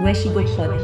و شیگوشاده